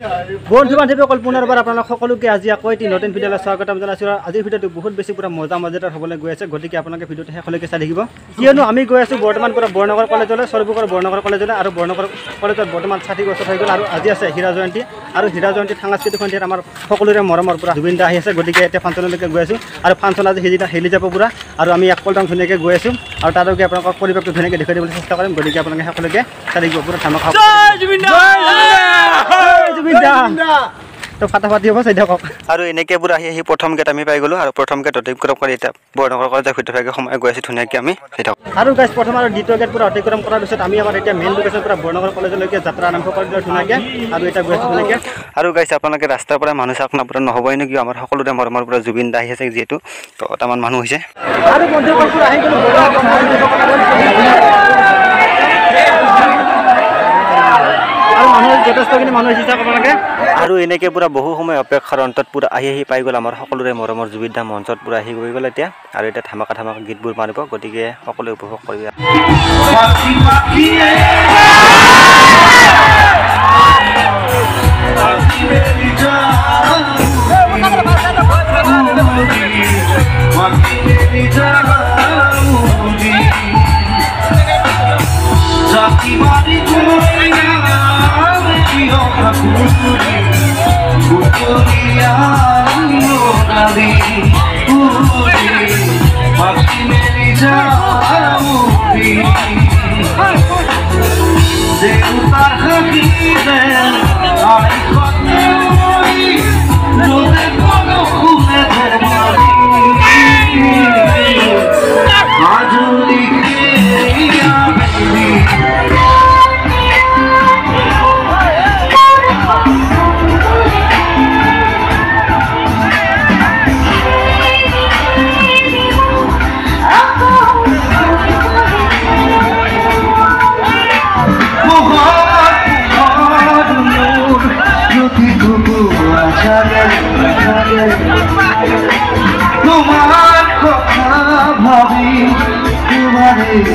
বন্ধু বান্ধৱীসকল পুনৰবাৰ আপোনালোক সকলোকে আজি আকৌ এটি নতুন ভিডিঅ'লৈ স্বাগতম জনাইছোঁ। আৰু আজিৰ ভিডিঅ'টো বহুত বেছি পূৰা মজা মজাদাৰ হ'বলৈ গৈ আছে। গতিকে আপোনালোকে ভিডিঅ'টো শেষলৈকে চাই থাকিব। কিয়নো আমি গৈ আছোঁ বৰ্তমান পূৰা বৰনগৰ কলেজলৈ সৰ্বকৰ বৰনগৰ কলেজলৈ আৰু বৰনগৰ কলেজত বৰ্তমান ষাঠি বছৰ হৈ গ'ল আৰু আজি আছে হীৰা জয়ন্তী। আৰু হীৰা জয়ন্তীত সাংস্কৃতিক সন্ধিয়াত আমাৰ সকলোৰে মৰমৰ পূৰা জুবিন দা আহি আছে। গতিকে এতিয়া ফাংচনলৈকে গৈ আছোঁ। আৰু ফাংচন আজি সেইদিনা হেলি যাব পূৰা। আৰু আমি এক পল্টন ধুনীয়াকৈ গৈ আছোঁ। আৰু তালৈকে আপোনালোকক পৰিৱেশটো ধুনীয়াকৈ দেখুৱাই দিবলৈ চেষ্টা কৰিম। গতিকে আপোনালোকে সকলোকে চাই থাকিব। পূৰা ধামা জুবিন দা তো ফাটাফাটি হ'ব চাই থাকক। আৰু এনেকৈ পূৰা আহি আহি প্ৰথম গেট আমি পাই গ'লোঁ আৰু প্ৰথম গেট অতিক্ৰম কৰি এতিয়া বৰনগৰ কলেজৰ ভিতৰভাগে সোমাই গৈ আছোঁ ধুনীয়াকৈ আমি চাই থাকক। আৰু গাইজ প্ৰথম আৰু দ্বিতীয় গেট পূৰা অতিক্ৰম কৰাৰ পিছত আমি আমাৰ এতিয়া মেইন লোকেশ্যন পূৰা বৰনগৰ কলেজলৈকে যাত্ৰা আৰম্ভ কৰি দিলোঁ ধুনীয়াকৈ আৰু এতিয়া গৈ আছোঁ ধুনীয়াকৈ। আৰু গাইছে আপোনালোকে ৰাস্তাৰ পৰা মানুহ চাওক আপোনাৰ নহ'বই নেকি? আমাৰ সকলোৰে মৰমৰ পৰা জুবিন দা আহি আছে যিহেতু তো মানুহ হৈছে। আৰু বন্ধুসকল পূৰা আহি গ'লোঁ আৰু মানুহ যথেষ্টখিনি মানুহ আৰু এনেকৈ পূৰা বহু সময় অপেক্ষাৰ অন্তত পূৰা আহি আহি পাই গ'ল আমাৰ সকলোৰে মৰমৰ জুবিন দা মঞ্চত পূৰা আহি গৈ গ'ল এতিয়া। আৰু এতিয়া ধামাকা ধামাকা গীতবোৰ মাৰিব গতিকে সকলোৱে উপভোগ কৰিব। से उतर हकीकत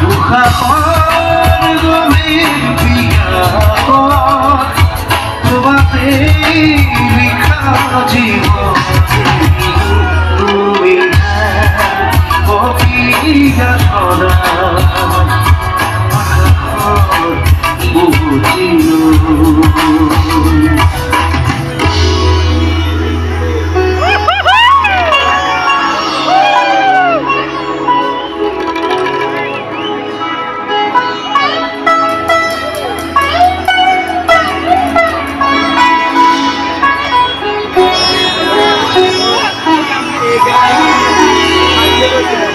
Ducha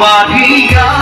मारिया।